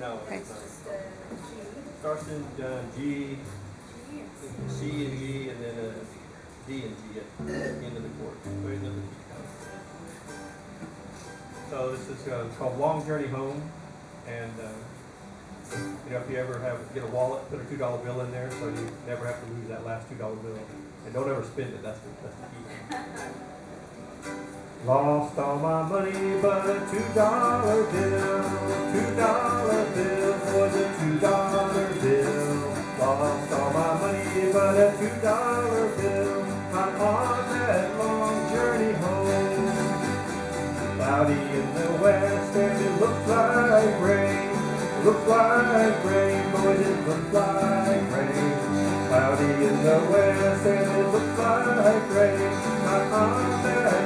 No, Okay. it's not. Just a G. Starts in uh, G, C. And G, and then a D and G at the end of the chord. So here's another G. So this is uh, called Long Journey Home, and uh, you know if you ever have get a wallet, put a two dollar bill in there, so you never have to lose that last two dollar bill, and don't ever spend it. That's the that's the key. Lost all my money but a two dollar bill. Two dollar bill for the two dollar bill. Lost all my money but a two dollar bill. I'm on that long journey home. Cloudy in the west and it looks like rain. Looks like rain, boys, it looks like rain. Cloudy in the west and it looks like rain. I'm on that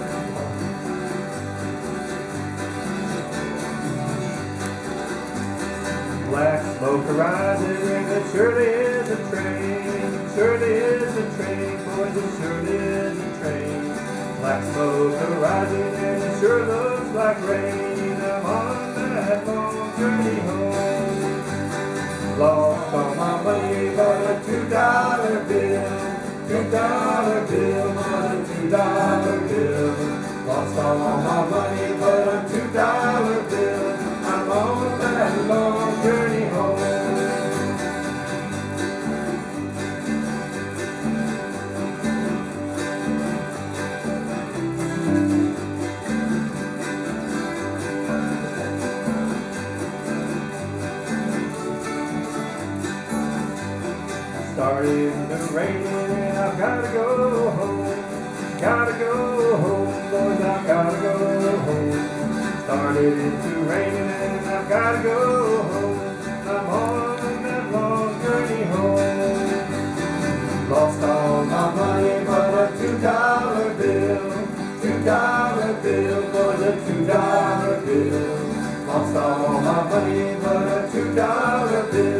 Smoke arises and it surely is a train. Surely is a train, boys, it surely is a train. Black smoke arising and it sure looks like rain. I'm on that long journey home. Lost all my money but a two dollar bill. Two dollar bill, but a two dollar bill. Lost all my money started and raining. I've got to go home. Gotta go home, boys. I've got to go home. Started into raining and I've got to go home. I'm on that long journey home. Lost all my money but a two dollar bill. Two dollar bill, boys. A two dollar bill. Lost all my money but a two dollar bill.